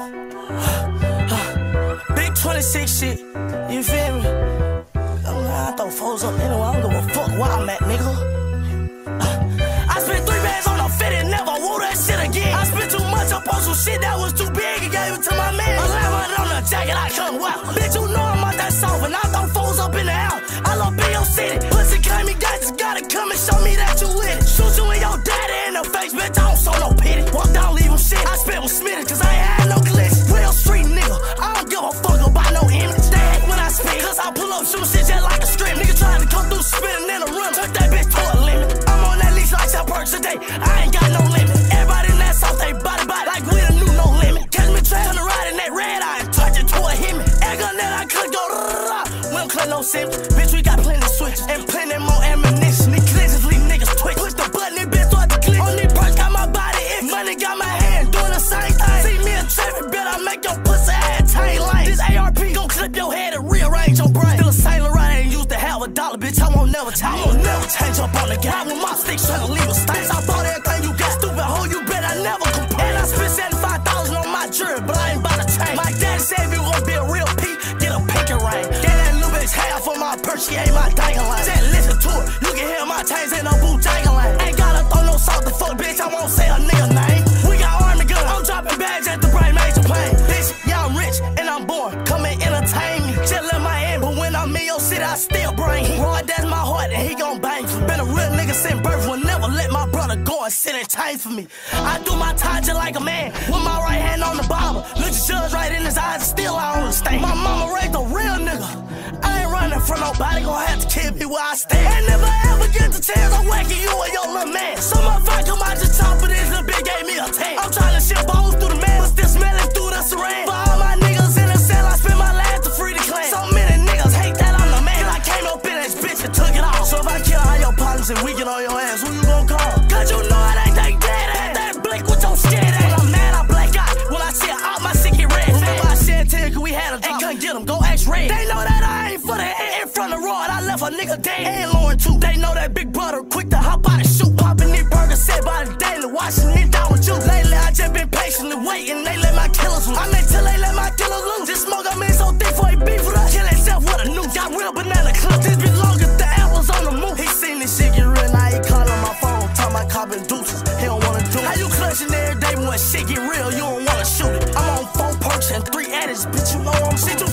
Big 26 shit, you feel me? Oh, I throw foes up anyway, I don't give a fuck where I'm at, nigga. I spent three bands on a fit and never wore that shit again. I spent too much up on some shit that was too big and gave it to my man. Eleven on the jacket, I come wow. Bitch, you know I'm out that soft, and I throw foes up in the house. I love B.O. City. Pussy claim me, guys just gotta come and show no sim. Bitch, we got plenty switches and plenty more ammunition. Leave niggas twitch. Push the button, and bitch start to click. On these perks, got my body in. Money got my hand doing the same thing. See me in traffic, bet I make your pussy ass tiny lane. This ARP gon' clip your head and rearrange your brain. Still a Saint Laurent ain't used to have a dollar, bitch. I won't never change. I won't never change up on the guy with my sticks trying ain't my dangling line. Just listen to it, you can hear my chains in a boot jangling. Ain't gotta throw no salt to fuck, bitch. I won't say a nigga name. We got army guns, I'm dropping bags at the bright major plane. Bitch, yeah, I'm rich and I'm born. Come and entertain me. Chill in my end, but when I'm in your city, I still bring. Roy, that's my heart, and he gon' bang. Been a real nigga since birth, will never let my brother go and sit in chains for me. I do my time just like a man, with my right hand on the Bible. Nobody, gon' have to kill me where I stand. Ain't never ever get the chance, I'm whacking you and your little man. Some motherfucker come out the top, but this little bitch gave me a 10. I'm trying to ship balls through the man, but still smelling through the saran. For all my niggas in the cell, I spend my last to free the clan. So many niggas hate that I'm the man. I came up in this bitch and took it off. So if I kill all your partners and we get on your ass, who you gon' call? Cause you know Rod. I left a nigga dead and Lauren too. They know that big brother quick to hop out and shoot. Popping these burgers set by the daily, watching it down with you. Lately, I just been patiently waiting. They let my killers loose. I make till they let my killers loose. Just smoke, I'm in so thick for a beef with us. Kill himself with a noose. Got real banana clips. This bitch long as the apples on the moon. He seen this shit get real, now he calling my phone. Talking about copping deuces. He don't wanna do it. How you clutching every day when shit get real? You don't wanna shoot it. I'm on four perks and three addicts, bitch. You know I'm shit too